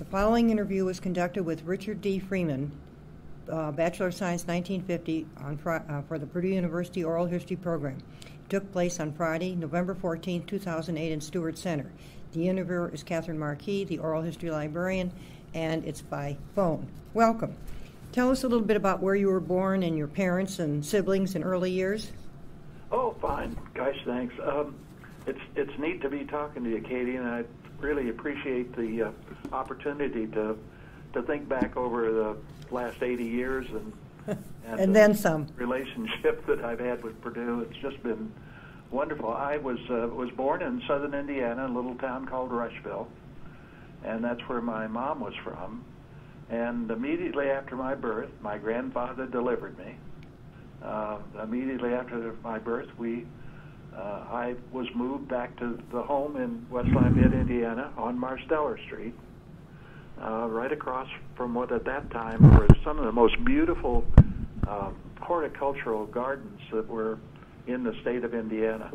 The following interview was conducted with Richard D. Freeman, uh, Bachelor of Science 1950, on Fri- uh, for the Purdue University Oral History Program. It took place on Friday, November 14, 2008, in Stewart Center. The interviewer is Katherine Markee, the oral history librarian, and it's by phone. Welcome. Tell us a little bit about where you were born and your parents and siblings in early years. Oh, fine. Gosh, thanks. Um, it's it's neat to be talking to you, Katie, and I really appreciate the uh, opportunity to to think back over the last 80 years and And the then some. relationship that I've had with Purdue. It's just been wonderful. I was uh, was born in southern Indiana, a little town called Rushville, and that's where my mom was from. And immediately after my birth, my grandfather delivered me. Uh, immediately after my birth, we uh, I was moved back to the home in West Lafayette, Indiana, on Marsteller Street, uh, right across from what at that time were some of the most beautiful uh, horticultural gardens that were in the state of Indiana,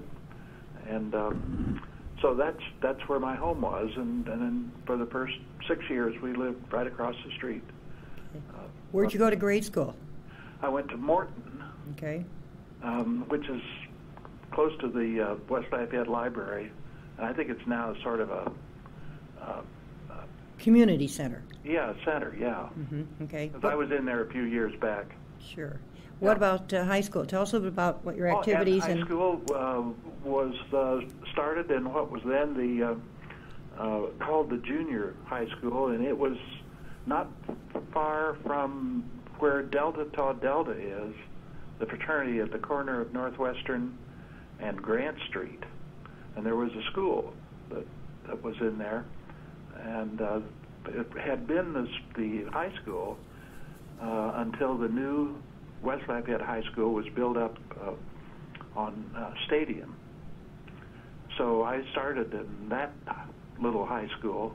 and um, so that's that's where my home was. And, and then for the first six years, we lived right across the street. Uh, Where'd you go to grade school? I went to Morton, Okay. um, which is close to the uh, West Lafayette Library. And I think it's now sort of a, uh, Community center. yeah, center, yeah. hmm Okay. I was in there a few years back. Sure. What Yeah. about uh, high school? Tell us a little bit about what your Oh, activities and and. high school uh, was uh, started in what was then the uh, uh, called the junior high school, and it was not far from where Delta Tau Delta is, the fraternity at the corner of Northwestern and Grant Street, and there was a school that that was in there, and uh, it had been this, the high school uh, until the new West Lafayette High School was built up uh, on uh, Stadium. So I started in that little high school,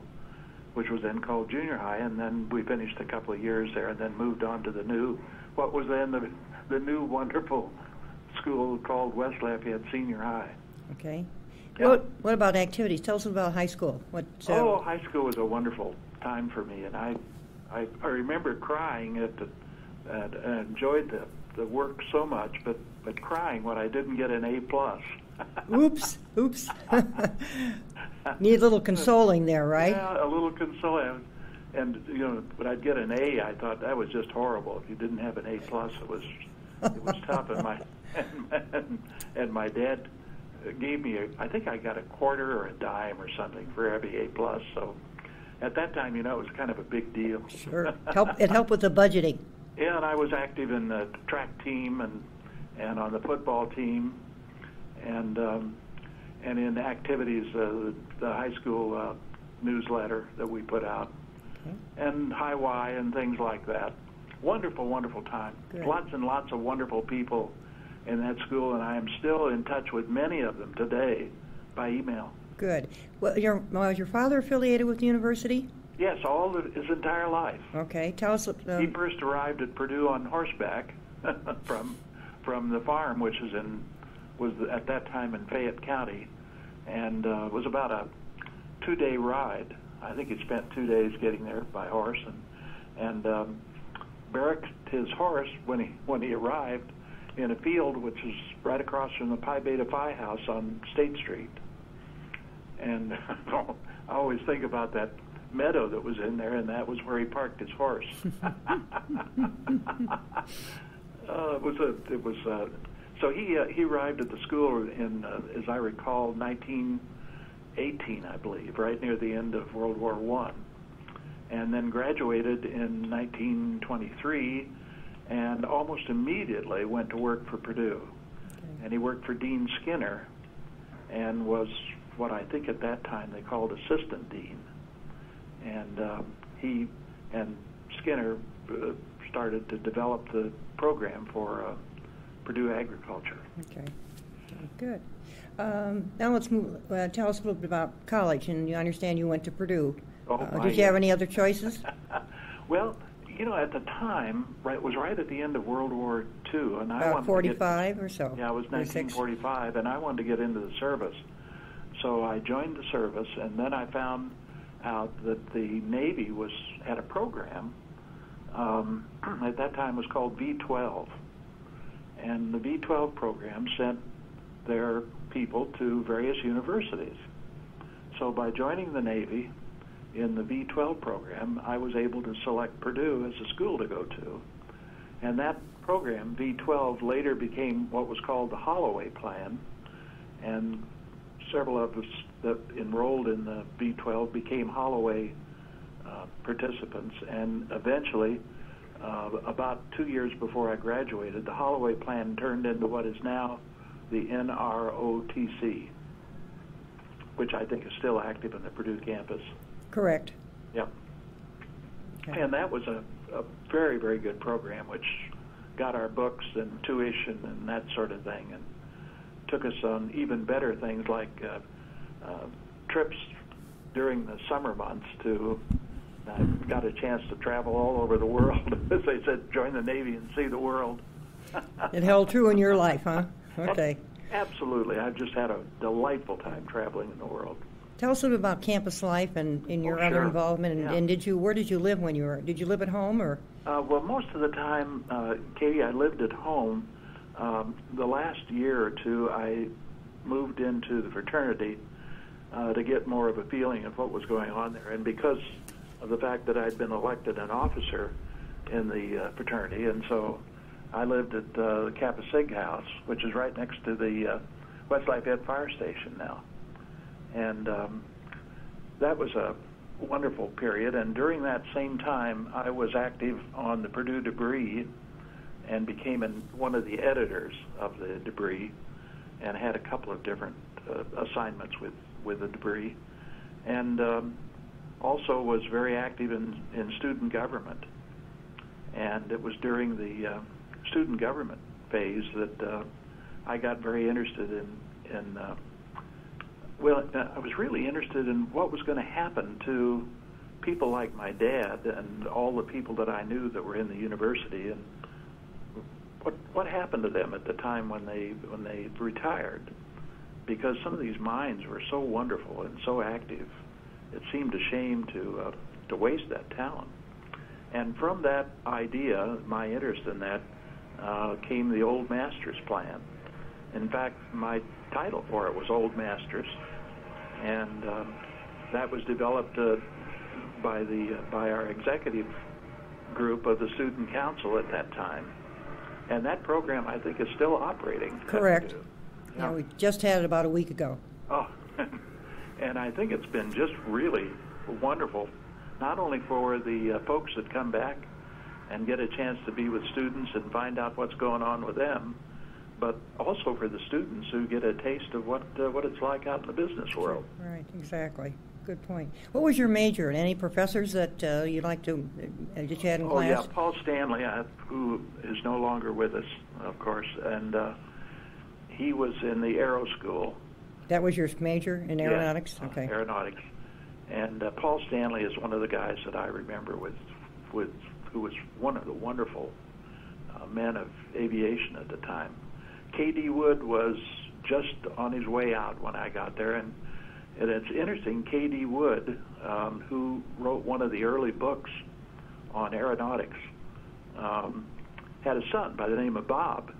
which was then called junior high, and then we finished a couple of years there, and then moved on to the new, what was then the the new wonderful school called West Lafayette Senior High. Okay. Yeah. What, what about activities? Tell us about high school. What? Uh, Oh, high school was a wonderful time for me, and I, I, I remember crying at the, and, and enjoyed the the work so much, but but crying when I didn't get an A plus. Oops. Oops. Need a little consoling there, right? Yeah, a little consoling. And you know, when I'd get an A, I thought that was just horrible. If you didn't have an A plus, it was it was tough. And my and, and, my dad gave me a, I think I got a quarter or a dime or something for every A plus. So at that time, you know, it was kind of a big deal. Sure. Help. It helped with the budgeting. Yeah, and I was active in the track team and and on the football team, and um, and in activities, uh, the, the high school uh, newsletter that we put out, Okay. and High Y and things like that. Wonderful, wonderful time. Good. Lots and lots of wonderful people in that school, and I am still in touch with many of them today by email. Good. Well, your was your father affiliated with the university? Yes, all of his entire life. Okay. Tell us. Uh, he first arrived at Purdue on horseback from from the farm, which is in was at that time in Fayette County, and uh, was about a two day ride. I think he spent two days getting there by horse, and and um, barracked his horse when he when he arrived in a field which is right across from the Pi Beta Phi house on State Street. And I always think about that meadow that was in there, and that was where he parked his horse. uh, it was a, it was. Uh, so he uh, he arrived at the school in, uh, as I recall, 1918, I believe, right near the end of World War One, and then graduated in 1923, and almost immediately went to work for Purdue, and he worked for Dean Skinner, and was what I think at that time they called assistant dean and um, he and Skinner uh, started to develop the program for uh, Purdue agriculture. Okay. Good. Um, now let's move. Uh, tell us a little bit about college, and you understand you went to Purdue. Oh, Uh, did you have any other choices? well, you know, at the time, right, it was right at the end of World War II, and I About wanted to get- 45 or so. Yeah, it was 1945, and I wanted to get into the service. So I joined the service, and then I found out that the Navy was had a program um, at that time was called V12, and the V12 program sent their people to various universities. So by joining the Navy in the V12 program, I was able to select Purdue as a school to go to, and that program V12 later became what was called the Holloway Plan, and several of us that enrolled in the V12 became Holloway uh, participants, and eventually, uh, about two years before I graduated, the Holloway Plan turned into what is now the NROTC, which I think is still active in the Purdue campus. Correct. Yep. Okay. And that was a, a very, very good program, which got our books and tuition and that sort of thing, and took us on even better things like uh, uh, trips during the summer months to. I got a chance to travel all over the world, as they said, join the Navy and see the world. It held true in your life, huh? Okay. Absolutely. I've just had a delightful time traveling in the world. Tell us a little about campus life and in your Oh, other sure. involvement. And, Yeah. and did you? Where did you live when you were? Did you live at home or? Uh, well, most of the time, uh, Katie, I lived at home. Um, the last year or two, I moved into the fraternity uh, to get more of a feeling of what was going on there. And because of the fact that I'd been elected an officer in the uh, fraternity, and so I lived at uh, the Kappa Sig House, which is right next to the uh, West Lafayette Fire Station now. And um, that was a wonderful period. And during that same time, I was active on the Purdue Debris and became an, one of the editors of the Debris and had a couple of different uh, assignments with, with the Debris. And um, also was very active in, in student government. And it was during the uh, student government phase that uh, I got very interested in, in uh, well, uh, I was really interested in what was going to happen to people like my dad and all the people that I knew that were in the university, and what what happened to them at the time when they when they retired, because some of these minds were so wonderful and so active, it seemed a shame to uh, to waste that talent. And from that idea, my interest in that uh, came the Old Masters Plan. In fact, my title for it was Old Masters, and um, that was developed uh, by the uh, by our executive group of the student council at that time. And that program, I think, is still operating. Correct. Purdue. Yeah, we just had it about a week ago. Oh, and I think it's been just really wonderful, not only for the uh, folks that come back and get a chance to be with students and find out what's going on with them, but also for the students who get a taste of what uh, what it's like out in the business world. Right, exactly. Good point. What was your major? And any professors that uh, you'd like to uh, that you had in Oh yeah. Paul Stanley, who is no longer with us, of course, and uh, he was in the Aero School. That was your major in Yeah, aeronautics. uh, okay. Aeronautics, and uh, Paul Stanley is one of the guys that I remember with, with who was one of the wonderful uh, men of aviation at the time. K.D. Wood was just on his way out when I got there, and, and it's interesting. K.D. Wood, um, who wrote one of the early books on aeronautics, um, had a son by the name of Bob,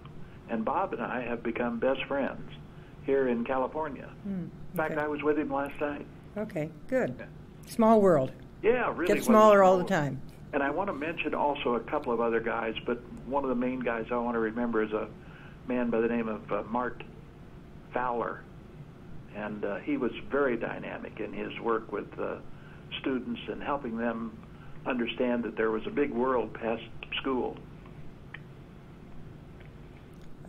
and Bob and I have become best friends here in California. Hmm, In fact. I was with him last night. Okay, good. Yeah. Small world. Yeah, really. Gets smaller all the time. And I want to mention also a couple of other guys, but one of the main guys I want to remember is a man by the name of uh, Mart Fowler, and uh, he was very dynamic in his work with uh, students and helping them understand that there was a big world past school.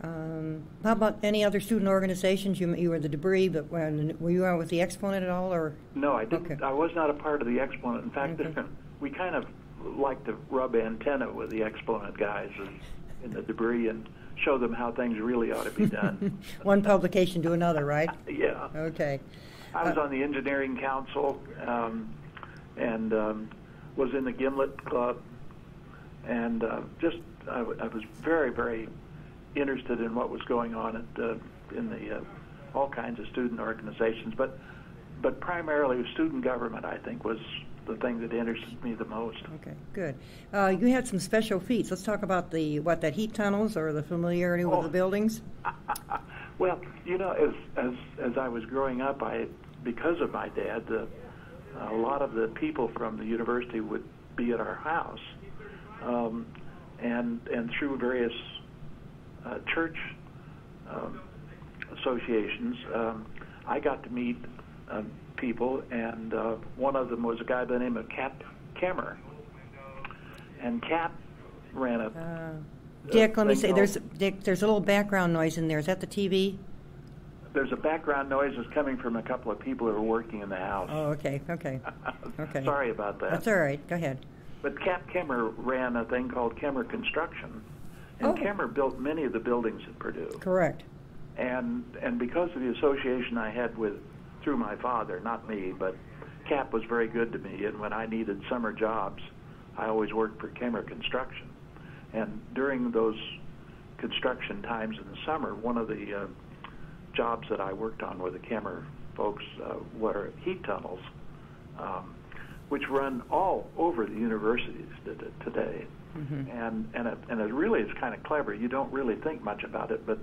Um, how about any other student organizations? You, you were the debris, but when, were you on with the Exponent at all, or No, I didn't. Okay. I was not a part of the exponent. In fact, Okay. we kind of like to rub antenna with the exponent guys in, in the debris and show them how things really ought to be done. one publication to another, right? yeah. Okay. I was Uh, on the engineering council um, and um, was in the Gimlet Club, and uh, just I, w- I was very, very interested in what was going on at uh, in the uh, all kinds of student organizations. But but primarily student government, I think, was the thing that interested me the most. Okay, good. Uh, you had some special feats. Let's talk about the what that heat tunnels or the familiarity with Oh. the buildings. well, you know, as as as I was growing up, I because of my dad, the, a lot of the people from the university would be at our house, um, and and through various uh, church um, associations, um, I got to meet um, people, and uh, one of them was a guy by the name of Cap Kemmer, and Cap ran a. Uh, Dick, let me say, there's Dick. There's a little background noise in there. Is that the TV? There's a background noise that's coming from a couple of people who are working in the house. Oh, okay, okay, okay. Sorry about that. That's all right. Go ahead. But Cap Kemmer ran a thing called Kemmer Construction, and Oh. Kemmer built many of the buildings at Purdue. Correct. And and because of the association I had with through my father, not me, but Cap was very good to me. And when I needed summer jobs, I always worked for Kemmer Construction. And during those construction times in the summer, one of the uh, jobs that I worked on with the Kemmer folks uh, were heat tunnels, um, which run all over the universities today. Mhm. And and it, and it really is kind of clever. You don't really think much about it, but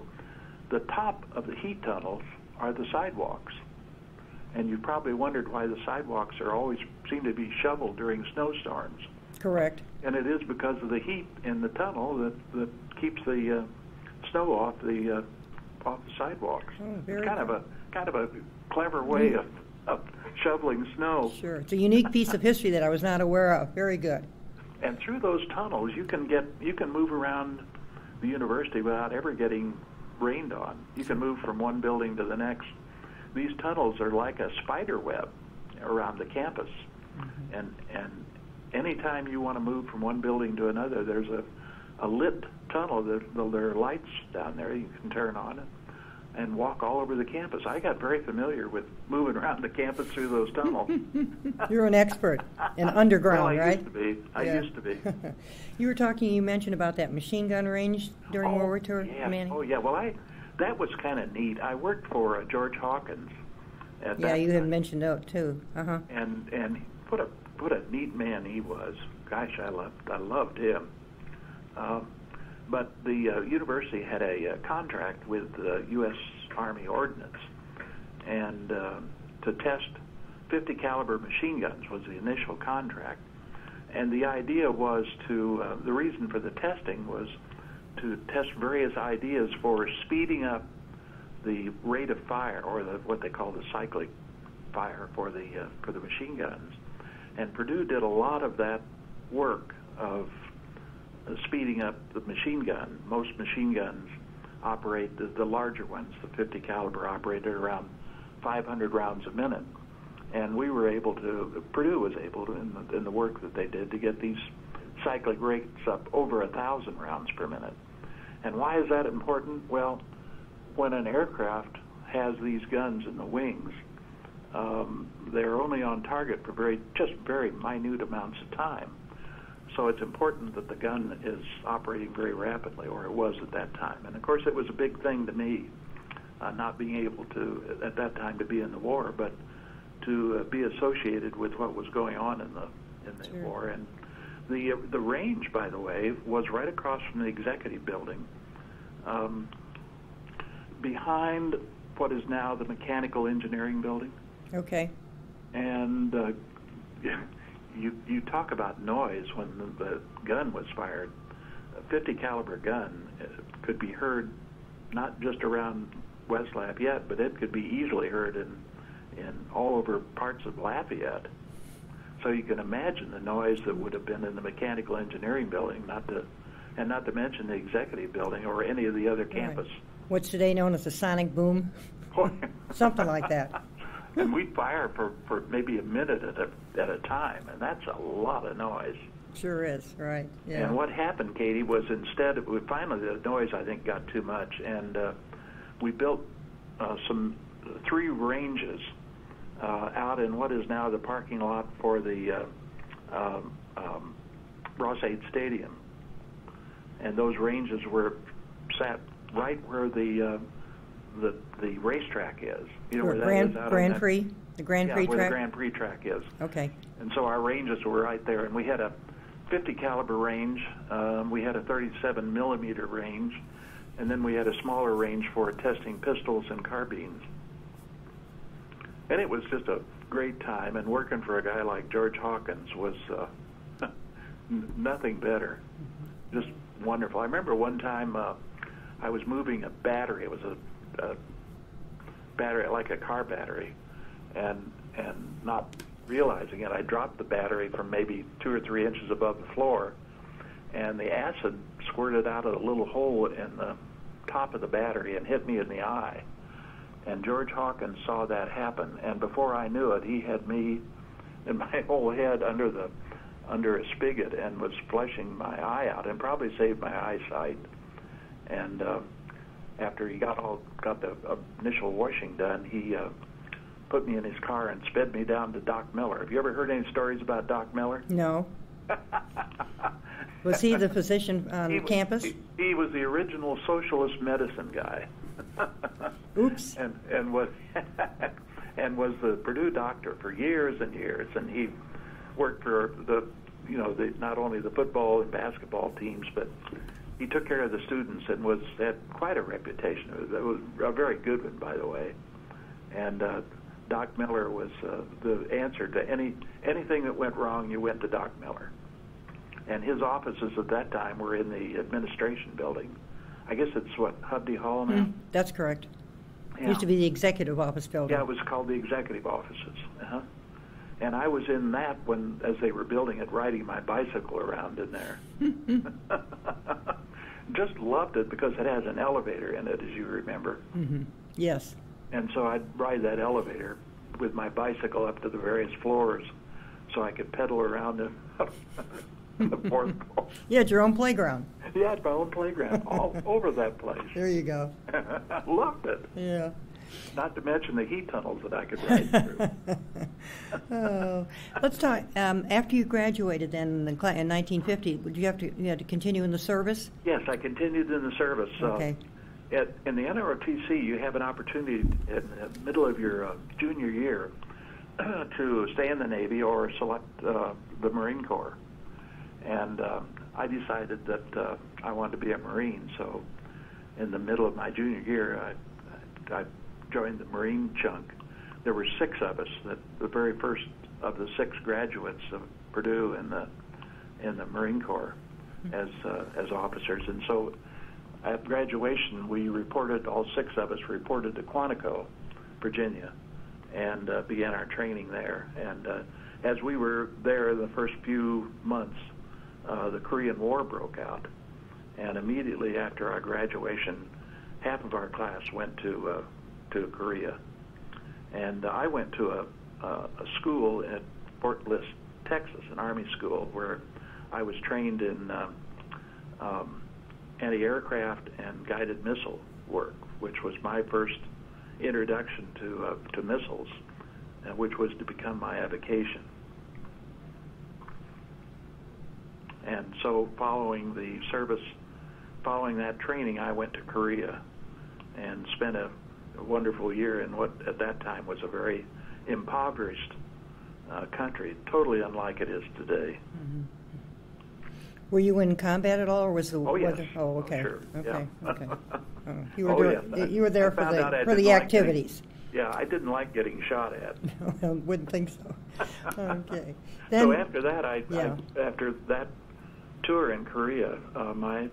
the top of the heat tunnels are the sidewalks. And you've probably wondered why the sidewalks are always seem to be shoveled during snowstorms. Correct. And it is because of the heat in the tunnel that, that keeps the uh, snow off the uh, off the sidewalks. Oh, very it's kind of a kind of a clever way Mm. of, of shoveling snow. Sure. It's a unique piece of history that I was not aware of. Very good. And through those tunnels, you can get you can move around the university without ever getting rained on. You can move from one building to the next. These tunnels are like a spider web around the campus, mm-hmm. and and anytime you want to move from one building to another, there's a a lit tunnel. There, there are lights down there you can turn on and, and walk all over the campus. I got very familiar with moving around the campus through those tunnels. You're an expert in underground, well, I right? used to be. I Yeah. used to be. you were talking. You mentioned about that machine gun range during oh, World War II, yeah. Manny. Oh yeah. Well, I that was kind of neat. I worked for uh, George Hawkins. At yeah, you had mentioned that too. Uh huh. And and what a what a neat man he was. Gosh, I loved I loved him. Um, but the uh, university had a uh, contract with the U.S. Army Ordnance, and uh, to test 50 caliber machine guns was the initial contract. And the idea was to uh, the reason for the testing was to test various ideas for speeding up the rate of fire, or the, what they call the cyclic fire for the uh, for the machine guns. And Purdue did a lot of that work of speeding up the machine gun. Most machine guns operate the, the larger ones, the 50 caliber, operated around 500 rounds a minute. And we were able to, Purdue was able to, in the, in the work that they did, to get these cyclic rates up over a thousand rounds per minute. And why is that important? Well, when an aircraft has these guns in the wings, um, they're only on target for very just very minute amounts of time. So it's important that the gun is operating very rapidly, or it was at that time. And of course, it was a big thing to me, uh, not being able to at that time to be in the war, but to uh, be associated with what was going on in the in the Sure. war. And the the range, by the way, was right across from the executive building, um, behind what is now the mechanical engineering building. Okay. And uh, you you talk about noise when the, the gun was fired. A 50 caliber gun uh, could be heard not just around West Lafayette, but it could be easily heard in in all over parts of Lafayette. So you can imagine the noise that would have been in the mechanical engineering building, not to, and not to mention the executive building or any of the other campus. What's today known as the sonic boom? Something like that. and we'd fire for, for maybe a minute at a at a time, and that's a lot of noise. Sure is. Right. Yeah. And what happened, Katie, was instead of we finally the noise I think got too much, and uh, we built uh, some three ranges uh, out in what is now the parking lot for the uh, um, um, Ross-Ade Stadium, and those ranges were sat right where the uh, the the racetrack is. You know Where where that Grand is out on Grand that- Prix The Grand yeah, Prix where track? the Grand Prix track is. Okay. And so our ranges were right there, and we had a 50 caliber range, um, we had a 37 millimeter range, and then we had a smaller range for testing pistols and carbines. And it was just a great time, and working for a guy like George Hawkins was uh, nothing better. Just wonderful. I remember one time uh, I was moving a battery. It was a, a battery like a car battery, and and not realizing it, I dropped the battery from maybe two or three inches above the floor, and the acid squirted out of a little hole in the top of the battery and hit me in the eye. And George Hawkins saw that happen, and before I knew it, he had me and my whole head under the under a spigot and was flushing my eye out, and probably saved my eyesight. And uh, after he got all got the initial washing done, he uh, put me in his car and sped me down to Doc Miller. Have you ever heard any stories about Doc Miller? No. Was he the physician on he was, campus? He, he was the original socialist medicine guy. Oops. And and was and was the Purdue doctor for years and years, and he worked for the you know the not only the football and basketball teams, but he took care of the students and was had quite a reputation. It was, it was a very good one, by the way. And uh, Doc Miller was uh, the answer to any anything that went wrong. You went to Doc Miller, and his offices at that time were in the administration building. I guess it's what Hovde Hall now. Mm, that's correct. Yeah. Used to be the executive office building. Yeah, it was called the executive offices. Uh-huh. And I was in that when, as they were building it, riding my bicycle around in there. Just loved it because it has an elevator in it, as you remember. hmm Yes. And so I'd ride that elevator with my bicycle up to the various floors, so I could pedal around the, the fourth had your own playground. Yeah, it's my own playground all over that place. There you go. I loved it. Yeah. Not to mention the heat tunnels that I could ride through. oh, let's talk. Um, after you graduated, then in, the in 1950, would you have to you had to continue in the service? Yes, I continued in the service. Okay. Uh, at, in the NROTC, you have an opportunity in the middle of your uh, junior year to stay in the Navy or select uh, the Marine Corps. And uh, I decided that uh, I wanted to be a Marine. So, in the middle of my junior year, I, I joined the Marine chunk. There were six of us. That the very first of the six graduates of Purdue in the in the Marine Corps as uh, as officers, and so at graduation, we reported, all six of us reported to Quantico, Virginia, and uh, began our training there. And uh, as we were there the first few months, uh, the Korean War broke out. And immediately after our graduation, half of our class went to, uh, to Korea. And I went to a, uh, a school at Fort Bliss, Texas, an Army school, where I was trained in um, um, anti-aircraft and guided missile work, which was my first introduction to uh, to missiles, uh, which was to become my avocation. And so, following the service, following that training, I went to Korea and spent a, a wonderful year in what at that time was a very impoverished uh, country, totally unlike it is today. Mm-hmm. Were you in combat at all, or was the Oh, yes. weather? Oh, okay. sure. Okay. Yeah. Okay. Oh, you were Oh, doing, yes. you were there I for found out I the for the didn't like getting- activities. Yeah, I didn't like getting shot at. I wouldn't think so. Okay. so after that, I, Yeah. I after that tour in Korea, uh, my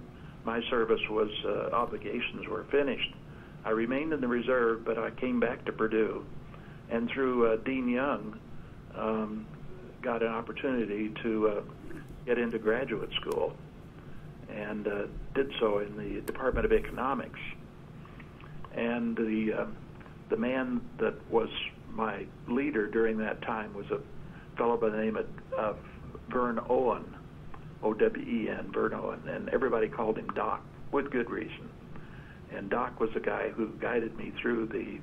my service was uh, obligations were finished. I remained in the reserve, but I came back to Purdue, and through uh, Dean Young, um, got an opportunity to uh, get into graduate school, and uh, did so in the Department of Economics. And the uh, the man that was my leader during that time was a fellow by the name of, of Vern Owen, O W E N, Vern Owen, and everybody called him Doc with good reason. And Doc was the guy who guided me through the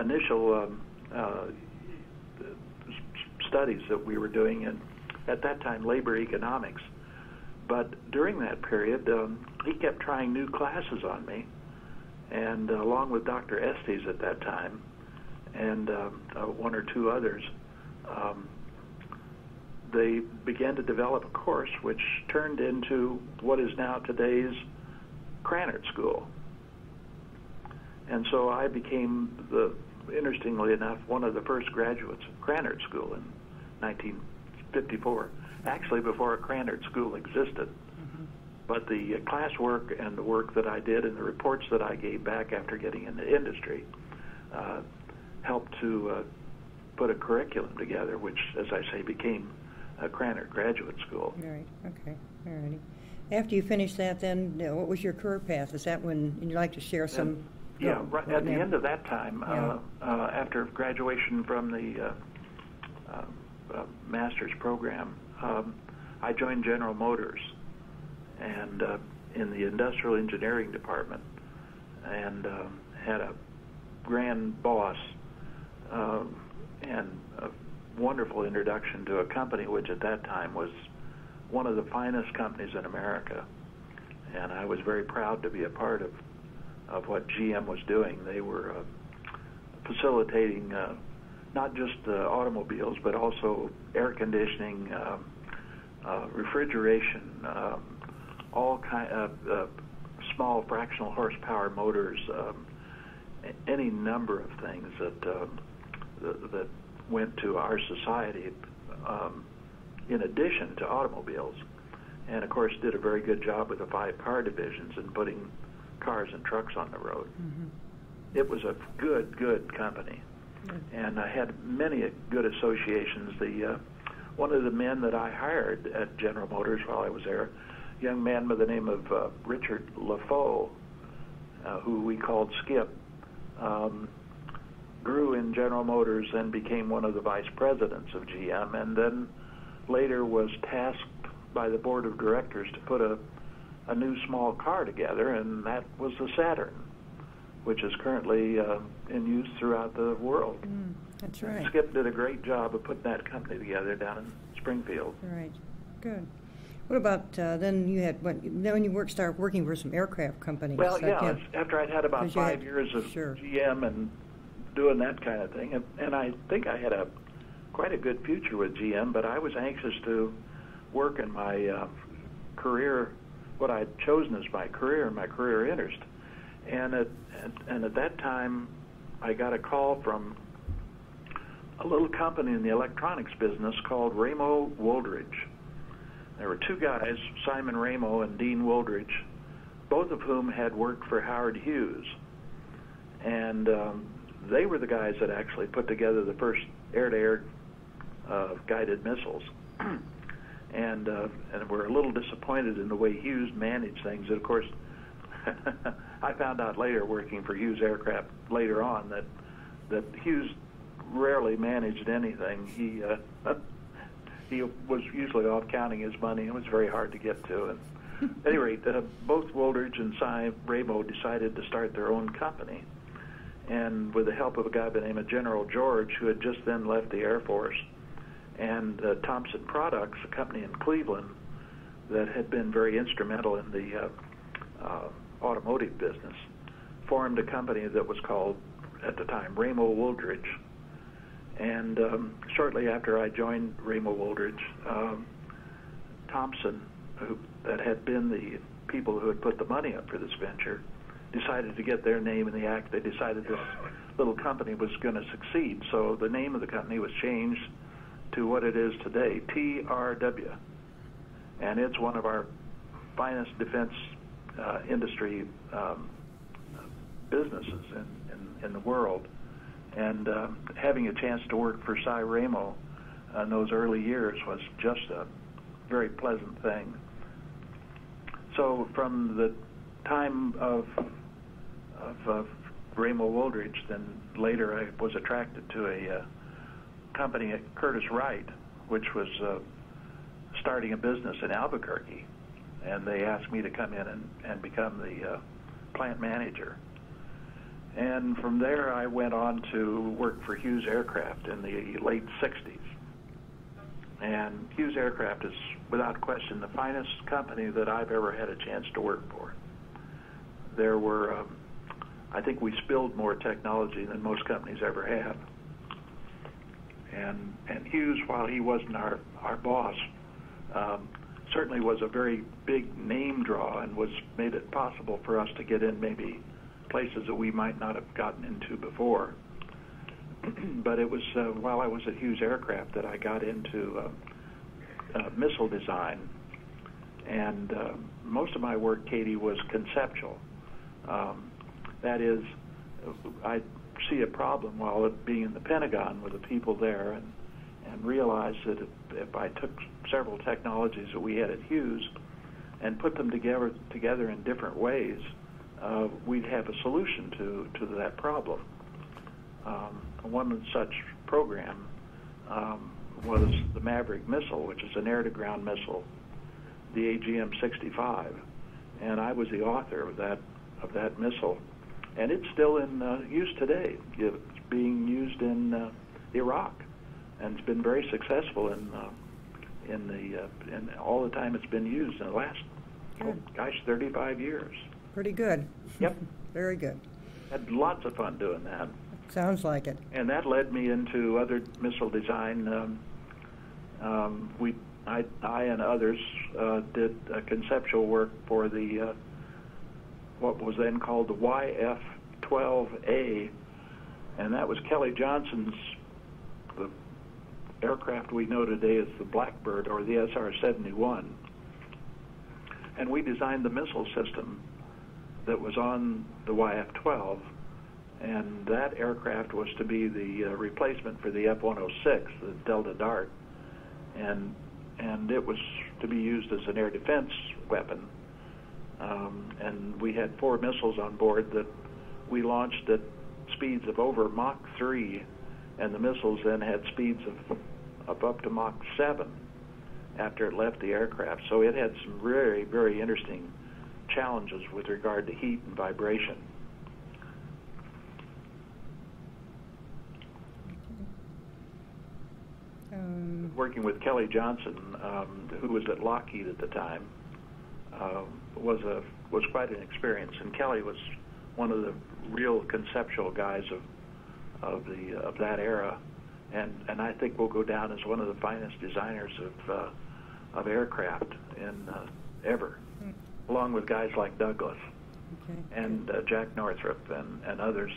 initial um, uh, studies that we were doing in, at that time, labor economics. But during that period, um, he kept trying new classes on me, and uh, along with Dr. Estes at that time, and um, uh, one or two others, um, they began to develop a course which turned into what is now today's Krannert School. And so I became the, interestingly enough, one of the first graduates of Krannert School in 1954, actually before a Krannert School existed. Mm-hmm. But the classwork and the work that I did and the reports that I gave back after getting into industry uh, helped to uh, put a curriculum together, which, as I say, became Krannert Graduate School. Right. Okay. All righty. After you finished that, then uh, what was your career path? Is that when you'd like to share some? And, yeah, right, at the end of that time, uh, yeah. uh, after graduation from the uh, uh, uh, master's program, um, I joined General Motors and in the industrial engineering department, and um, had a grand boss um, and wonderful introduction to a company which at that time was one of the finest companies in America. And I was very proud to be a part of, of what GM was doing. They were uh, facilitating uh, not just uh, automobiles, but also air conditioning, um, uh, refrigeration, um, all kind of uh, small fractional horsepower motors, um, any number of things that, um, that went to our society um, in addition to automobiles. And of course, did a very good job with the five car divisions and putting cars and trucks on the road. Mm-hmm. It was a good, good company. Mm-hmm. And I had many good associations. The uh, one of the men that I hired at General Motors while I was there, a young man by the name of uh, Richard LeFauve, uh, who we called Skip, um, grew in General Motors and became one of the vice presidents of GM, and then later was tasked by the board of directors to put a, a new small car together, and that was the Saturn, which is currently uh, in use throughout the world. Mm, that's right. Skip did a great job of putting that company together down in Springfield. Right. Good. What about uh, then? You had when then you work started working for some aircraft companies. Well, yeah. After I'd had about five had, years of sure. GM and doing that kind of thing. And, and I think I had a quite a good future with GM, but I was anxious to work in my uh, career, what I'd chosen as my career and my career interest. And at, and, and at that time, I got a call from a little company in the electronics business called Ramo Wooldridge. There were two guys, Simon Ramo and Dean Wooldridge, both of whom had worked for Howard Hughes. And um, they were the guys that actually put together the first air-to-air uh, guided missiles, and uh, and were a little disappointed in the way Hughes managed things. And of course, I found out later, working for Hughes Aircraft later on, that that Hughes rarely managed anything. He uh, he was usually off counting his money. It was very hard to get to. And at any rate, uh, both Wooldridge and Si Ramo decided to start their own company and with the help of a guy by the name of General George, who had just then left the Air Force, and uh, Thompson Products, a company in Cleveland that had been very instrumental in the uh, uh, automotive business, formed a company that was called, at the time, Ramo Wooldridge. And um, shortly after I joined Ramo Wooldridge, um, Thompson, who that had been the people who had put the money up for this venture, decided to get their name in the act. They decided this little company was going to succeed. So the name of the company was changed to what it is today, TRW. And it's one of our finest defense uh, industry um, businesses in, in, in, the world. And uh, having a chance to work for Si Ramo in those early years was just a very pleasant thing. So from the time of of uh, Ramo Wooldridge. Then later I was attracted to a uh, company at Curtiss Wright, which was uh, starting a business in Albuquerque. And they asked me to come in and, and become the uh, plant manager. And from there, I went on to work for Hughes Aircraft in the late 60s. And Hughes Aircraft is, without question, the finest company that I've ever had a chance to work for. There were um, I think we spilled more technology than most companies ever have. And and Hughes, while he wasn't our our boss, um, certainly was a very big name draw and was made it possible for us to get in maybe places that we might not have gotten into before. but it was uh, while I was at Hughes Aircraft that I got into uh, uh, missile design, and uh, most of my work, Katie, was conceptual. Um, that is, I see a problem while being in the Pentagon with the people there, and and realized that if, if I took several technologies that we had at Hughes and put them together together in different ways, uh, we'd have a solution to to that problem. Um, one such program um, was the Maverick missile, which is an air-to-ground missile, the AGM-65, and I was the author of that of that missile, and it's still in uh, use today. It's being used in uh, Iraq, and it's been very successful in uh, in the uh, in all the time it's been used in the last oh, gosh 35 years. Pretty good. Yep. very good. Had lots of fun doing that. Sounds like it. And that led me into other missile design. Um, um, we, I, I and others uh, did uh, conceptual work for the uh, what was then called the YF-12A, and that was Kelly Johnson's the aircraft we know today as the Blackbird or the SR-71. And we designed the missile system that was on the YF-12 and that aircraft was to be the uh, replacement for the F-106, the Delta Dart, and and it was to be used as an air defense weapon. Um, and we had four missiles on board that we launched at speeds of over Mach 3, and the missiles then had speeds of, of up to Mach 7 after it left the aircraft. So it had some very, very interesting challenges with regard to heat and vibration. Um, working with Kelly Johnson, um, who was at Lockheed at the time, uh, was a was quite an experience. And Kelly was one of the real conceptual guys of of the of that era, and and I think will go down as one of the finest designers of uh, of aircraft in uh, ever, mm. along with guys like Douglas okay. and uh, Jack Northrop and and others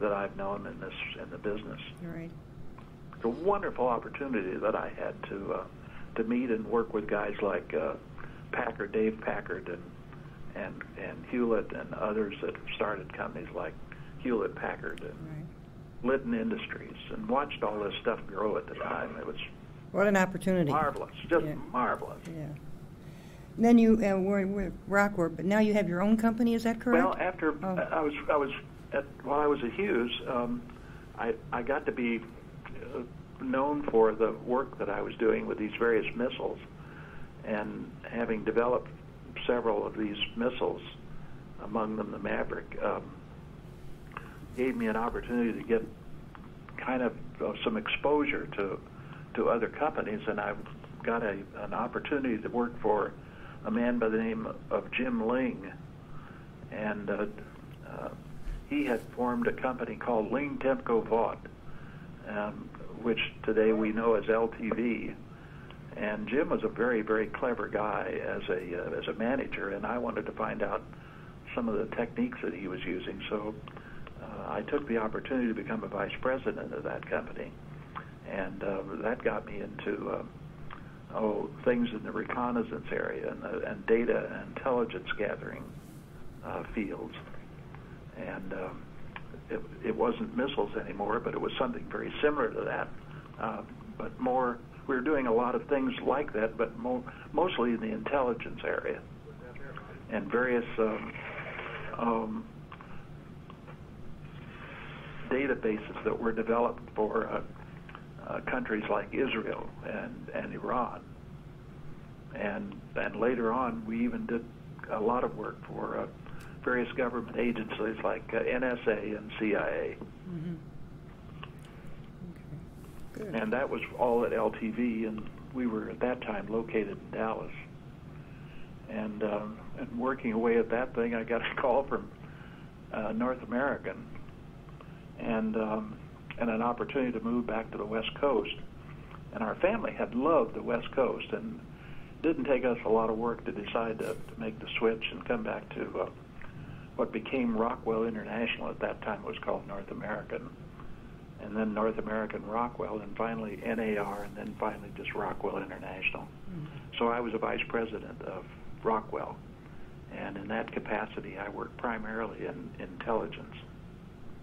that I've known in this in the business. All right it's a wonderful opportunity that I had to uh, to meet and work with guys like uh, Packard, Dave Packard, and and and Hewlett and others that started companies like Hewlett Packard and right. Litton Industries, and watched all this stuff grow at the time. It was what an opportunity! Marvelous, just yeah. marvelous. Yeah. And then you uh, were with Rockwell, but now you have your own company. Is that correct? Well, after oh. I was I was at, while I was at Hughes, um, I I got to be known for the work that I was doing with these various missiles, and having developed several of these missiles, among them the Maverick, um, gave me an opportunity to get kind of uh, some exposure to to other companies, and I got a, an opportunity to work for a man by the name of Jim Ling, and uh, uh, he had formed a company called Ling Temco Vought. Um, which today we know as LTV. And Jim was a very, very clever guy as a uh, as a manager, and I wanted to find out some of the techniques that he was using. So uh, I took the opportunity to become a vice president of that company, and uh, that got me into uh, oh things in the reconnaissance area and, the, and data and intelligence gathering uh, fields, and. Um, it, it wasn't missiles anymore, but it was something very similar to that. Uh, but more, we were doing a lot of things like that, but mo- mostly in the intelligence area and various um, um, databases that were developed for uh, uh, countries like Israel and, and Iran. And, and later on, we even did a lot of work for uh, various government agencies like uh, NSA and CIA. Mm-hmm. Okay. And that was all at LTV, and we were at that time located in Dallas. And, um, and working away at that thing, I got a call from uh, North American, and um, and an opportunity to move back to the West Coast. And our family had loved the West Coast, and didn't take us a lot of work to decide to, to make the switch and come back to uh, what became Rockwell International. At that time, it was called North American, and then North American Rockwell, and finally NAR, and then finally just Rockwell International. Mm-hmm. So I was a vice president of Rockwell, and in that capacity, I worked primarily in intelligence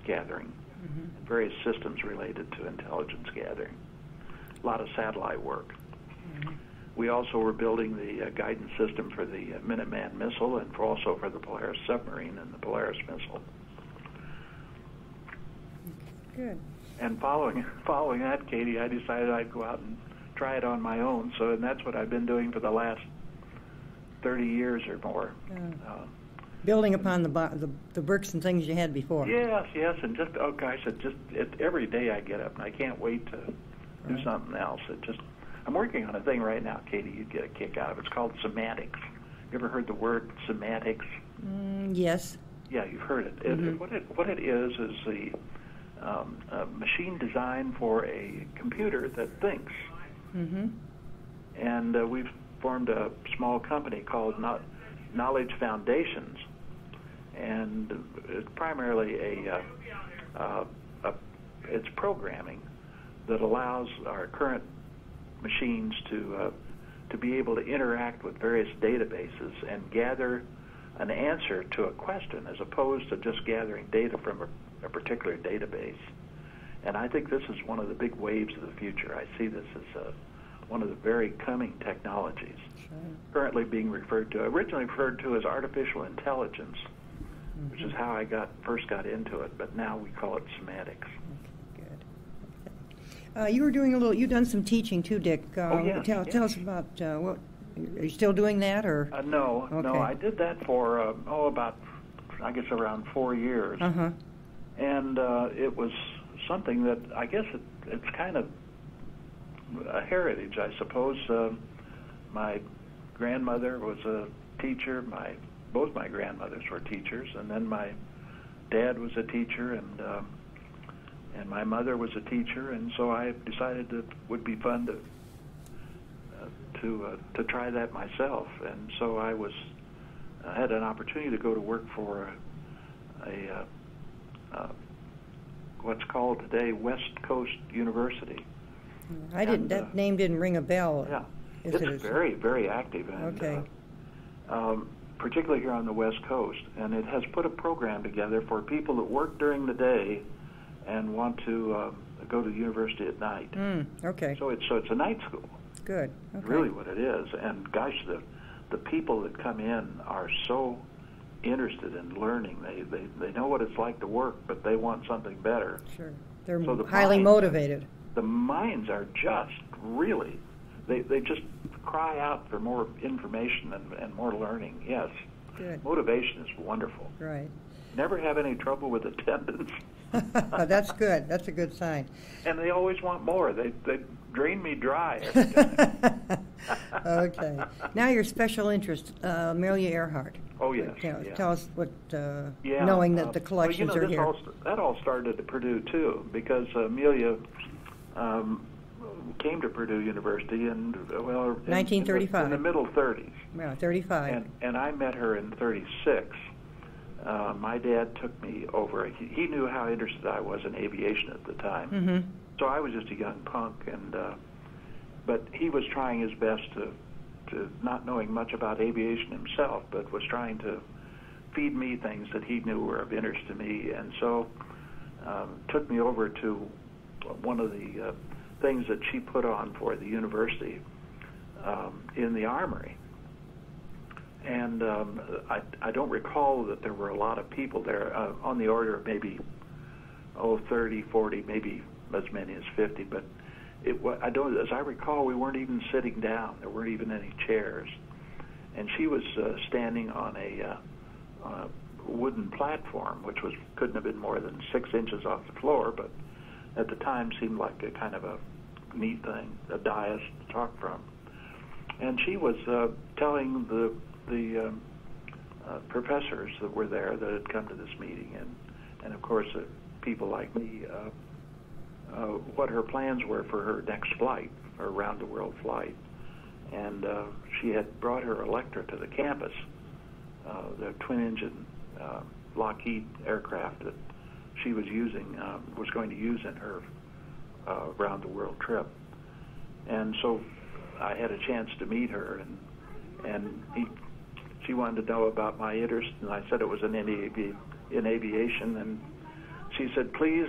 gathering mm-hmm. and various systems related to intelligence gathering. A lot of satellite work. Mm-hmm. We also were building the uh, guidance system for the uh, Minuteman missile and for also for the Polaris submarine and the Polaris missile. Good. And following following that, Katie, I decided I'd go out and try it on my own. So, and that's what I've been doing for the last 30 years or more. Uh, Building upon the, the the bricks and things you had before. Yes, yes, and just oh gosh, it just it, every day I get up and I can't wait to right. do something else. It just I'm working on a thing right now, Katie. You'd get a kick out of. It. It's called semantics. You ever heard the word semantics? Mm, yes. Yeah, you've heard it. Mm-hmm. it. What it what it is is the um, machine design for a computer that thinks. Mm-hmm. And uh, we've formed a small company called Knowledge Foundations, and it's primarily a, uh, uh, a it's programming that allows our current machines to uh, to be able to interact with various databases and gather an answer to a question as opposed to just gathering data from a, a particular database. And I think this is one of the big waves of the future. I see this as a one of the very coming technologies. Sure. Currently being referred to, originally referred to as artificial intelligence, mm-hmm. which is how I got first got into it, but now we call it semantics. Okay, good. Uh, you were doing a little. You've done some teaching too, Dick. Uh, oh yeah. Tell, tell us about uh, what. Are you still doing that, or? Uh, no, okay. no. I did that for uh, oh about, I guess around four years. Uh huh. And uh, it was something that I guess it, it's kind of a heritage, I suppose. Uh, my grandmother was a teacher. My both my grandmothers were teachers, and then my dad was a teacher, and um, and my mother was a teacher, and so I decided that it would be fun to uh, to uh, to try that myself, and so I was I had an opportunity to go to work for a, a uh, uh, what's called today West Coast University I didn't. And, that uh, name didn't ring a bell. Yeah, it's it very, very active. And, okay. Uh, um, particularly here on the West Coast, and it has put a program together for people that work during the day and want to uh, go to university at night. Mm, okay. So it's so it's a night school. Good. Okay. Really, what it is, and gosh, the the people that come in are so interested in learning. They they they know what it's like to work, but they want something better. Sure. They're so the highly motivated the minds are just really they they just cry out for more information and, and more learning. Yes, Good. motivation is wonderful. Right. Never have any trouble with attendance. That's good. That's a good sign. And they always want more. They they drain me dry. okay. Now your special interest, uh, Amelia Earhart. Oh yes. Tell, yeah. tell us what. Uh, yeah. Knowing that uh, the collections well, you know, are here. All, that all started at Purdue too, because Amelia um, came to Purdue University and well, in, 1935 in the, in the middle 30s. Yeah, 35. And, and I met her in 36. Uh, my dad took me over. He, he knew how interested I was in aviation at the time. Mm-hmm. So I was just a young punk, and uh, but he was trying his best to, to not knowing much about aviation himself, but was trying to feed me things that he knew were of interest to me, and so um, took me over to one of the uh, things that she put on for the university um, in the armory. And um, I, I don't recall that there were a lot of people there, uh, on the order of maybe, oh, 30, 40, maybe as many as 50. But it, I don't, as I recall, we weren't even sitting down. There weren't even any chairs. And she was uh, standing on a, uh, on a wooden platform, which was couldn't have been more than six inches off the floor, but at the time seemed like a kind of a neat thing, a dais to talk from. And she was uh, telling the the um, uh, professors that were there that had come to this meeting, and and of course uh, people like me, uh, uh, what her plans were for her next flight, her round the world flight, and uh, she had brought her Electra to the campus, uh, the twin engine uh, Lockheed aircraft that she was using uh, was going to use in her uh, round the world trip, and so I had a chance to meet her, and and he, she wanted to know about my interest, and I said it was in in aviation, and she said, please,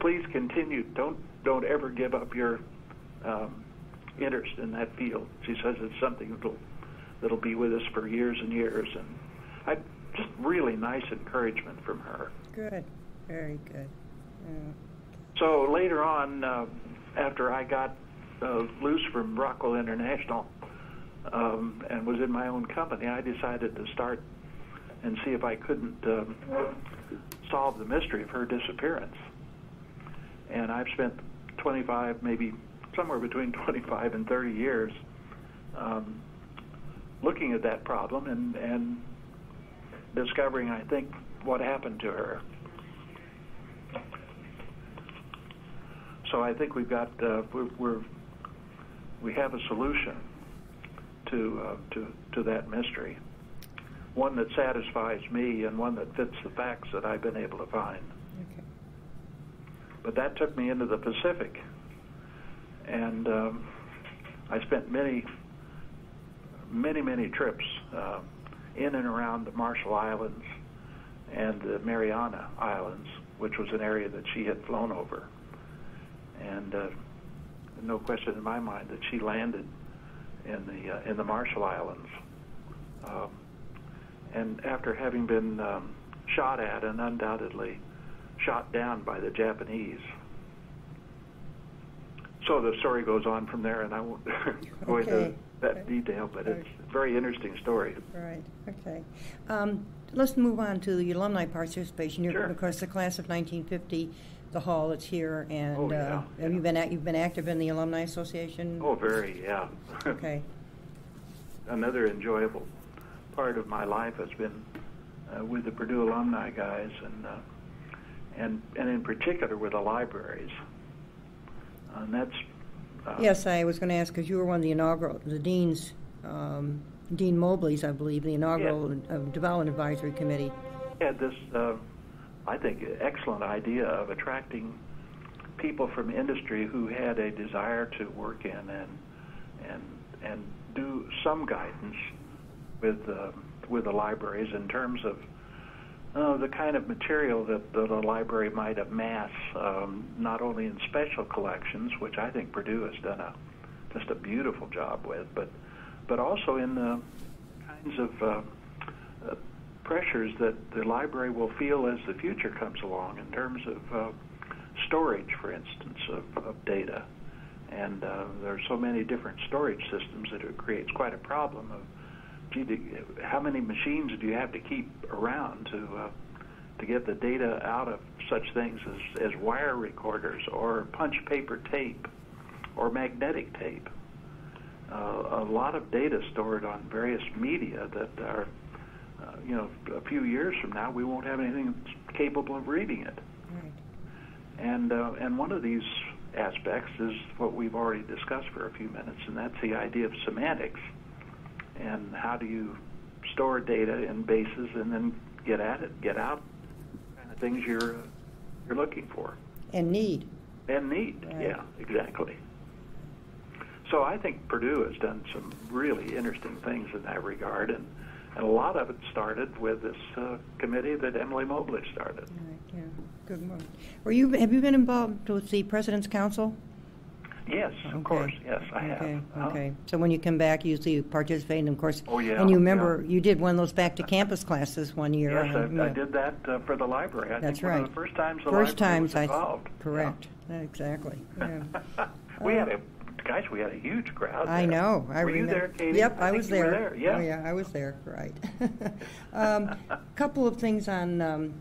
please continue. Don't don't ever give up your um, interest in that field. She says it's something that'll that'll be with us for years and years, and I just really nice encouragement from her. Good, very good. Yeah. So later on, uh, after I got uh, loose from Rockwell International um, and was in my own company, I decided to start and see if I couldn't um, solve the mystery of her disappearance. And I've spent 25, maybe somewhere between 25 and 30 years um, looking at that problem and, and discovering, I think, what happened to her. So I think we've got uh, we're, we're we have a solution to uh, to to that mystery, one that satisfies me and one that fits the facts that I've been able to find. But that took me into the Pacific, and um, I spent many many many trips uh, in and around the Marshall Islands and the Mariana Islands, which was an area that she had flown over and uh, no question in my mind that she landed in the uh, in the Marshall Islands. Um, and after having been um, shot at and undoubtedly shot down by the Japanese. So the story goes on from there, and I won't go into Okay. that detail, but it's a very interesting story. Right, okay. Um, let's move on to the alumni participation. You're, Sure. Of course, the class of 1950, the hall is here, and Oh, uh, yeah, have you been act- you've been active in the alumni association? Oh, very, yeah. Okay, another enjoyable part of my life has been uh, with the Purdue alumni guys, and uh, and and in particular with the libraries. And that's uh, yes, I was going to ask because you were one of the inaugural, the deans, um, Dean Mobley's, I believe, the inaugural uh, Development Advisory Committee. had this, uh, I think, excellent idea of attracting people from industry who had a desire to work in and and and do some guidance with uh, with the libraries in terms of uh, the kind of material that, that a library might amass, um, not only in special collections, which I think Purdue has done a just a beautiful job with, but but also in the kinds of uh, uh, pressures that the library will feel as the future comes along in terms of uh, storage, for instance, of, of data. And uh, there are so many different storage systems that it creates quite a problem of, gee, do, how many machines do you have to keep around to uh, to get the data out of such things as, as wire recorders or punch paper tape or magnetic tape? Uh, a lot of data stored on various media that are, uh, you know, a few years from now we won't have anything capable of reading it. Right. And uh, and one of these aspects is what we've already discussed for a few minutes, and that's the idea of semantics. And how do you store data in bases and then get at it, get out kind of things you're uh, you're looking for And need. and need. Right. Yeah, exactly. So I think Purdue has done some really interesting things in that regard, and and a lot of it started with this uh, committee that Emily Mobley started. Right, yeah, good one. Were you, have you been involved with the President's Council? Yes, of Okay. course. Yes, I have. Okay, Uh-huh. okay. So when you come back, you usually participate, and of course. Oh, yeah, And you remember, yeah. you did one of those back-to-campus classes one year. Yes, I, and, I yeah. did that uh, for the library. I That's think one right. of the first times the First library times, was I, involved. correct, exactly, yeah. we had a guys. We had a huge crowd. I know, I were remember. you there, Katie? Yep, I think was you there. there. Yeah. Oh, yeah, I was there, right. Um, Couple of things on um,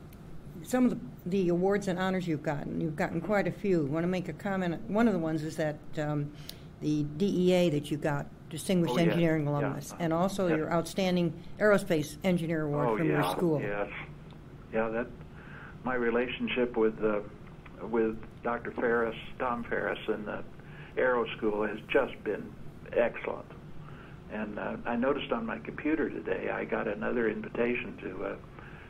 some of the, the awards and honors you've gotten. You've gotten quite a few. Want to make a comment? One of the ones is that um, the DEA that you got Distinguished Oh, Engineering yeah. alumnus, and also Yeah. your Outstanding Aerospace Engineer Award oh from yeah, your school. yes, yeah. That my relationship with uh, with Dr. Farris, Tom Farris, and the Aero School has just been excellent. And uh, I noticed on my computer today, I got another invitation to uh,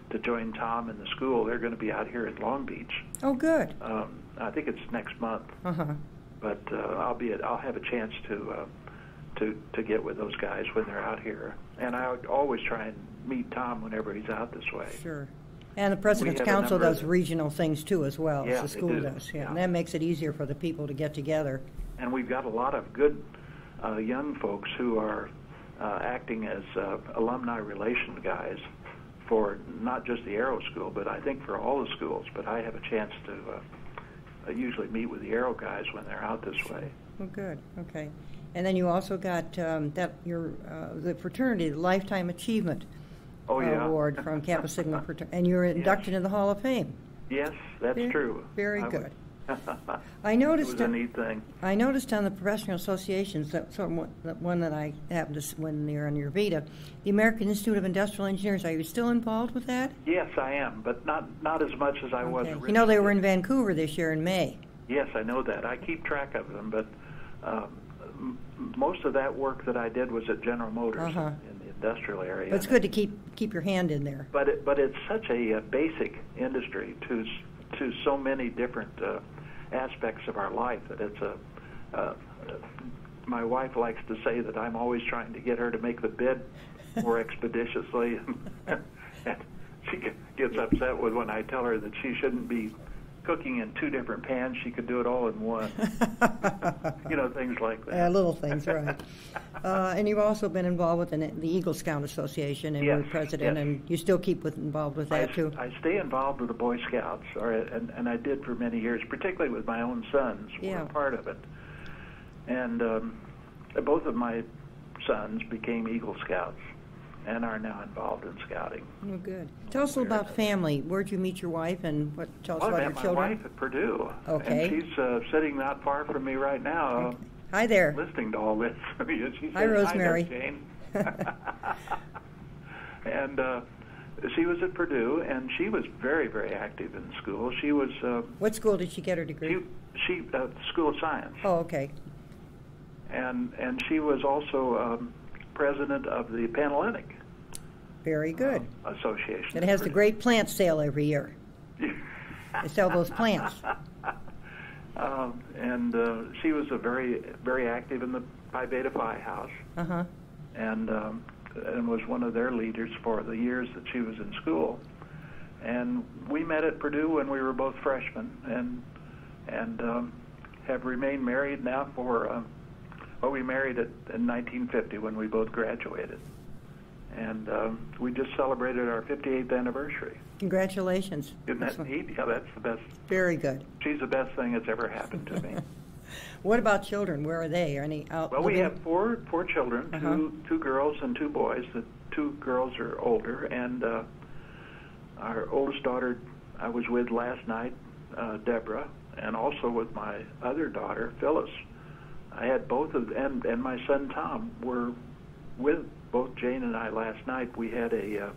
to join Tom in the school. They're going to be out here in Long Beach. Oh, good. Um, I think it's next month, Uh huh. but uh, I'll be at, I'll have a chance to uh, to to get with those guys when they're out here. And I always try and meet Tom whenever he's out this way. Sure. And the President's Council does regional things too, as well Yeah, as the school do. does. Yeah, Yeah. and that makes it easier for the people to get together. and we've got a lot of good uh, young folks who are uh, acting as uh, alumni relation guys for not just the Aero School, but I think for all the schools. But I have a chance to uh, uh, usually meet with the Aero guys when they're out this way. Oh, good. Okay. And then you also got um, that your uh, the fraternity the Lifetime Achievement Oh yeah, Award from Kappa Sigma fraternity, and you're inducted in the Hall of Fame. yes, that's Very- true. very I good. would- I noticed it was a neat thing. I noticed on the professional associations that sort of one, that one that I happened to s- when you're on your Vita, the American Institute of Industrial Engineers. Are you still involved with that? Yes, I am, but not not as much as I was. Originally. You know they were in Vancouver this year in May. Yes, I know that. I keep track of them, but um, most of that work that I did was at General Motors Uh-huh. in the industrial area. But it's good to keep keep your hand in there. But it, but it's such a, uh basic industry to to so many different uh, aspects of our life that it's a. Uh, my wife likes to say that I'm always trying to get her to make the bed more expeditiously, and she gets upset with when I tell her that she shouldn't be cooking in two different pans. She could do it all in one. you know, things like that. Uh, little things, right. Uh, and you've also been involved with the, the Eagle Scout Association, and Yes, you're president, yes. and you still keep with, involved with I, that too. I stay involved with the Boy Scouts, or and, and I did for many years, particularly with my own sons. Yeah. Were part of it, and um, both of my sons became Eagle Scouts, and are now involved in scouting. Oh, good. Tell us a little about family. Where'd you meet your wife, and what? Tell us Well, I met your my children. wife at Purdue, Okay. and she's uh, sitting not far from me right now, Hi there. listening to all this. she Hi, says, Rosemary." Hi, Jane. and uh, she was at Purdue, and she was very, very active in school. She was uh, What school did she get her degree? she she uh, School of Science, oh, okay. and and she was also um, president of the Panhellenic Very good. uh, Association. It has the great plant sale every year. They sell those plants. um, and uh, she was a very very active in the Pi Beta Phi House, Uh huh. and um, and was one of their leaders for the years that she was in school. And we met at Purdue when we were both freshmen, and and um, have remained married now for um, well, we married at, in 1950 when we both graduated, and um, we just celebrated our 58th anniversary. Congratulations. Isn't That's that one- neat? Yeah, that's the best. Very good. She's the best thing that's ever happened to me. What about children? Where are they? Are any out? Well, we have four four children, Uh-huh. two two girls and two boys. The two girls are older, and uh, our oldest daughter I was with last night, uh, Deborah, and also with my other daughter Phyllis. I had both of and and my son Tom were with both Jane and I last night. We had a uh,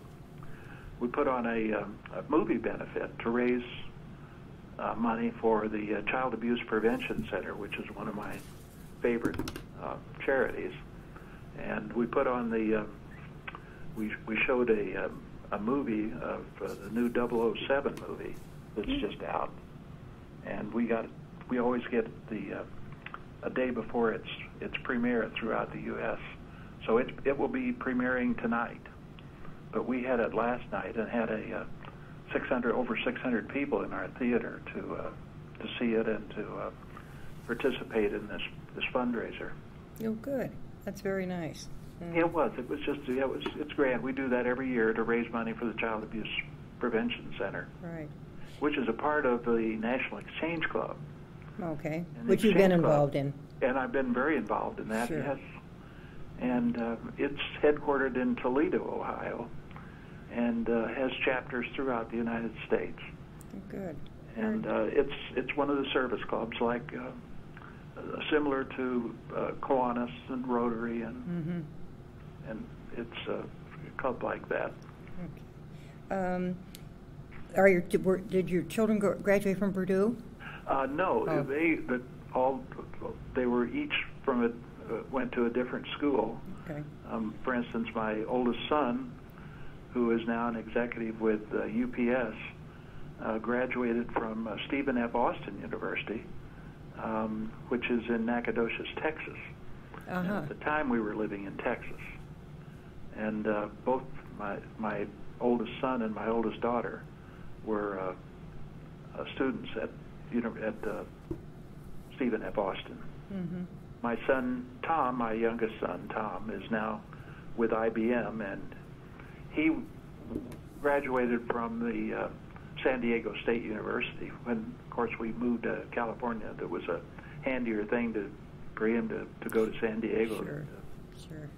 we put on a, um, a movie benefit to raise uh, money for the uh, Child Abuse Prevention Center, which is one of my favorite uh, charities. And we put on the, uh, we, we showed a, um, a movie of uh, the new 007 movie that's just out. And we got, we always get the, uh, a day before its, its premiere throughout the U.S. So it, it will be premiering tonight. But we had it last night and had a, uh, 600 over 600 people in our theater to uh, to see it and to uh, participate in this this fundraiser. Oh, good. That's very nice. Mm. It was. It was just. Yeah, it was. It's grand. We do that every year to raise money for the Child Abuse Prevention Center, Right. which is a part of the National Exchange Club, Okay. Which you've been Club. involved in. and I've been very involved in that. Sure. Yes. And uh, it's headquartered in Toledo, Ohio, and uh, has chapters throughout the United States. Good. and uh, it's it's one of the service clubs like uh, uh, similar to uh, Kiwanis and Rotary, and Mm-hmm. and it's a club like that. Um, are your did, your children go, graduate from Purdue? Uh, no, Oh. they the, all they were each from a went to a different school. Okay. Um, for instance, my oldest son, who is now an executive with uh, UPS, uh, graduated from uh, Stephen F. Austin University, um, which is in Nacogdoches, Texas. Uh-huh. At the time, we were living in Texas, and uh, both my my oldest son and my oldest daughter were uh, uh, students at you know at uh, Stephen F. Austin. Mm-hmm. My son Tom, my youngest son Tom, is now with IBM, and he graduated from the uh, San Diego State University. When, of course, we moved to California, there was a handier thing to for him to, to go to San Diego, Sure. Sure.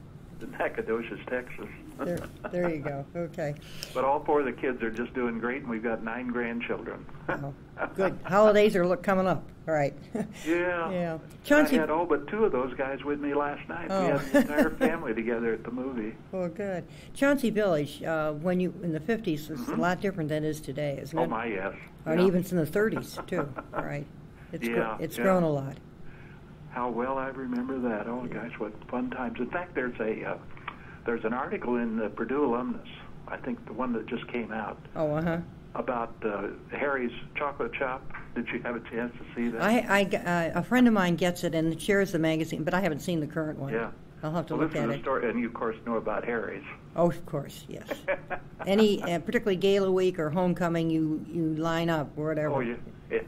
to Nacogdoches, Texas. There, there you go. Okay. But all four of the kids are just doing great, and we've got nine grandchildren. Oh, good. Holidays are look coming up. All right. Yeah. Yeah. I Chauncey. had all but two of those guys with me last night. Oh. We had the entire family together at the movie. Well, good. Chauncey Village, uh, when you in the fifties, was Mhm. a lot different than it is today, isn't Oh it? my, yes. And Yeah. even in the thirties too. All right. It's gr- Yeah, it's yeah. grown a lot. How well I remember that. Oh gosh, what fun times! In fact, there's a uh, there's an article in the Purdue Alumnus. I think the one that just came out Oh, uh huh. about uh, Harry's chocolate shop. Did you have a chance to see that? I, I uh, a friend of mine gets it and shares the magazine, but I haven't seen the current one. Yeah. I'll have to well, look at it. story, and you of course know about Harry's. Oh, of course, yes. Any, uh, particularly Gala Week or Homecoming, you you line up or whatever. Oh, you. Yeah.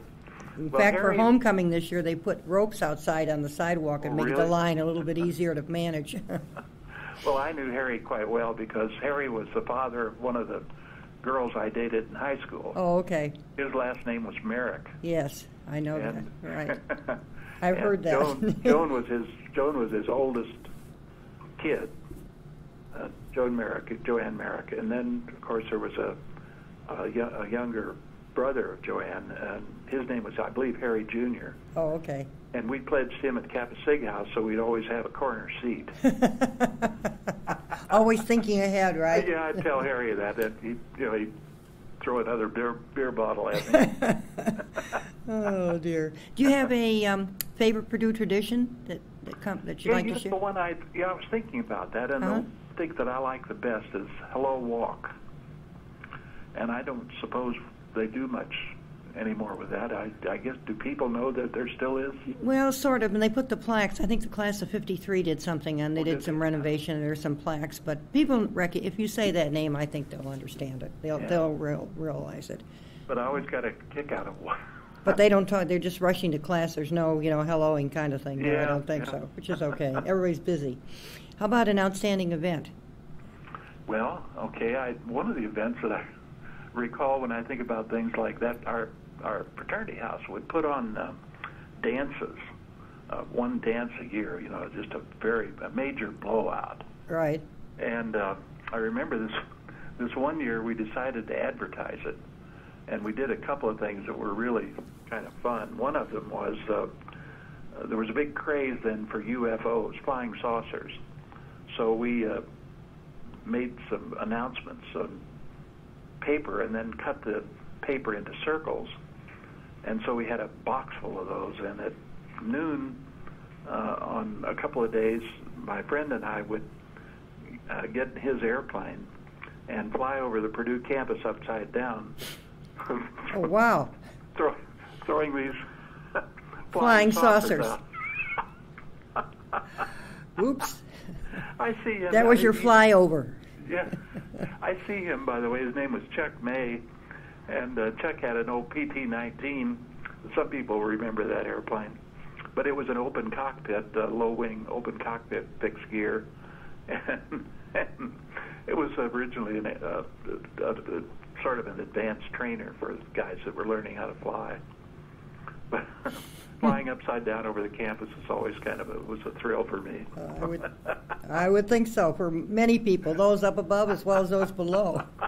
In Well, fact, for homecoming this year, they put ropes outside on the sidewalk and Oh, make the line a little bit easier to manage. Well, I knew Harry quite well because Harry was the father of one of the girls I dated in high school. oh, okay. His last name was Merrick. Yes, I know and, that. Right. I've heard that. Joan, Joan was his Joan was his oldest kid. Uh, Joan Merrick, Joanne Merrick, and then of course there was a a, a younger brother of Joanne, and his name was I believe Harry Jr. Oh, okay. And we pledged him at Kappa Sig House, so we'd always have a corner seat. Always thinking ahead, right? Yeah, I'd tell Harry that. that he, you know, he'd throw another beer beer bottle at me. oh dear. Do you have a um, favorite Purdue tradition that that, come, that you'd yeah, like to share? the one I yeah I was thinking about that, and Uh-huh. the thing that I like the best is Hello Walk. And I don't suppose they do much anymore with that. I, I guess do people know that there still is? Well, sort of, and they put the plaques. I think the class of '53 did something, and they Oh, did did some they? renovation. and There's some plaques, but people, rec- if you say that name, I think they'll understand it. They'll Yeah. they'll real, realize it. But I always got a kick out of one. But they don't talk. They're just rushing to class. There's no, you know, helloing kind of thing. No, I don't think yeah. so, which is okay. Everybody's busy. How about an outstanding event? Well, okay. I one of the events that I recall when I think about things like that, our our fraternity house would put on um, dances, uh, one dance a year. You know, just a very a major blowout. Right. And uh, I remember this this one year we decided to advertise it, and we did a couple of things that were really kind of fun. One of them was uh, uh, there was a big craze then for UFOs, flying saucers. So we uh, made some announcements on paper and then cut the paper into circles. And so we had a box full of those. And at noon uh, on a couple of days, my friend and I would uh, get his airplane and fly over the Purdue campus upside down. Oh wow. Throw, throwing these Flying saucers saucers. Oops. I see him. That was I- your flyover. Yeah, I see him. By the way, his name was Chuck May, and uh, Chuck had an old PT-19. Some people remember that airplane, but it was an open cockpit, uh, low wing, open cockpit, fixed gear, and, and it was originally an, uh, a, a, sort of an advanced trainer for guys that were learning how to fly. But flying upside down over the campus is always kind of a, was a thrill for me. Uh, I would, I would think so for many people, those up above as well as those below.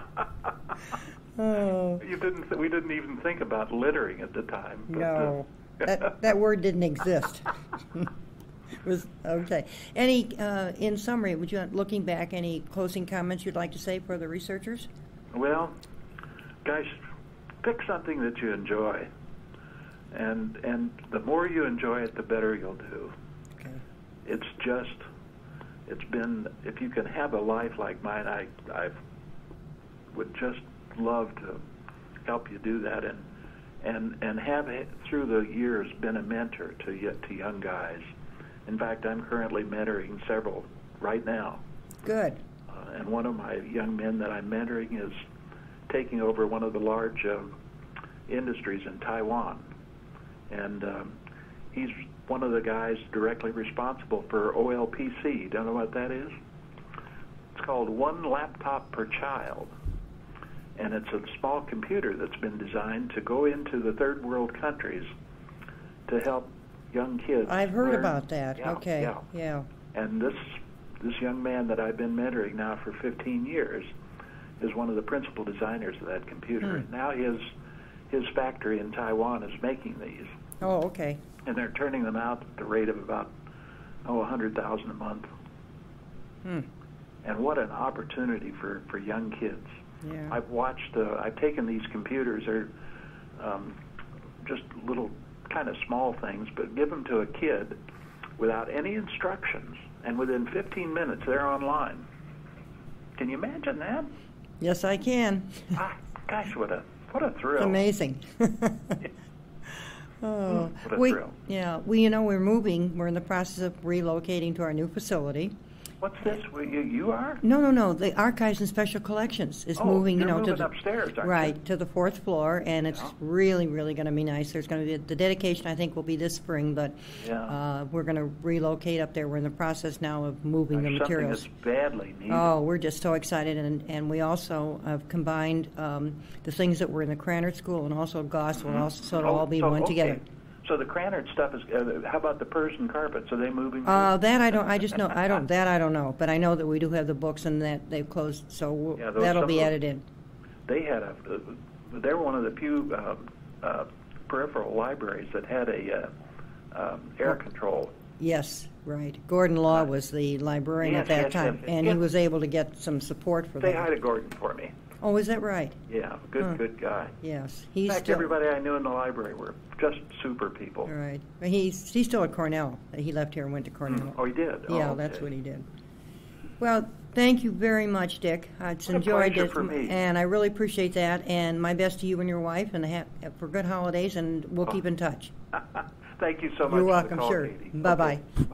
Oh You didn't. We didn't even think about littering at the time. But, no, that, that word didn't exist. was okay. Any, uh, in summary, would you, looking back, any closing comments you'd like to say for the researchers? Well, guys, pick something that you enjoy, and and the more you enjoy it, the better you'll do. Okay. It's just, it's been. If you can have a life like mine, I I would just love to help you do that, and and and have through the years been a mentor to y- to young guys. In fact, I'm currently mentoring several right now. Good. Uh, and one of my young men that I'm mentoring is taking over one of the large um, industries in Taiwan, and um, he's one of the guys directly responsible for OLPC. Don't know what that is? It's called One Laptop Per Child, and it's a small computer that's been designed to go into the third world countries to help young kids. I've heard learn- about that. Yeah, okay. yeah. Yeah. And this this young man that I've been mentoring now for 15 years is one of the principal designers of that computer. Hmm. Now his his factory in Taiwan is making these, Oh, okay. and they're turning them out at the rate of about oh 100,000 a month. Hmm. And what an opportunity for for young kids. Yeah. I've watched. Uh, I've taken these computers. They're um, just little, kind of small things, but give them to a kid without any instructions, and within 15 minutes they're online. Can you imagine that? yes, I can. ah, gosh, what a what a thrill! It's amazing. oh, What a we, thrill. yeah, we, you know, we're moving. We're in the process of relocating to our new facility. What's this? Well, You, you are? No, no, no. The Archives and Special Collections is Oh, moving, you know, to the upstairs, aren't you? right to the fourth floor, and it's Yeah. really, really going to be nice. There's going to be the dedication. I think will be this spring, but Yeah. uh, we're going to relocate up there. We're in the process now of moving the Something materials. that's badly needed. Oh, we're just so excited, and, and we also have combined um, the things that were in the Krannert School and also Goss will also, so it'll Oh, all be so, one okay. together. So the Krannert stuff is. Uh, how about the Persian carpets? Are they moving? Uh, that I don't, I just know, I don't, that I don't know, but I know that we do have the books and that they've closed, so we'll- Yeah, those- that'll be added in. they had a uh, they were one of the few um, uh, peripheral libraries that had a uh, um, air control. Yes, right. Gordon Law Uh, was the librarian yes, at that yes, time, yes, and he was able to get some support for Say hi that. to Gordon for me. Oh, is that right? Yeah, good Huh. good guy. Yes, he's. In fact, still. everybody I knew in the library were just super people. All right, he's he's still at Cornell. He left here and went to hmm. Cornell. Oh, he did. Oh, Yeah, that's okay. what he did. Well, thank you very much, Dick. It's enjoyed it, and I really appreciate that. And my best to you and your wife, and ha- for good holidays. And we'll Oh. keep in touch. Thank you so much. You're for the welcome. call, Sure. Bye bye. Okay.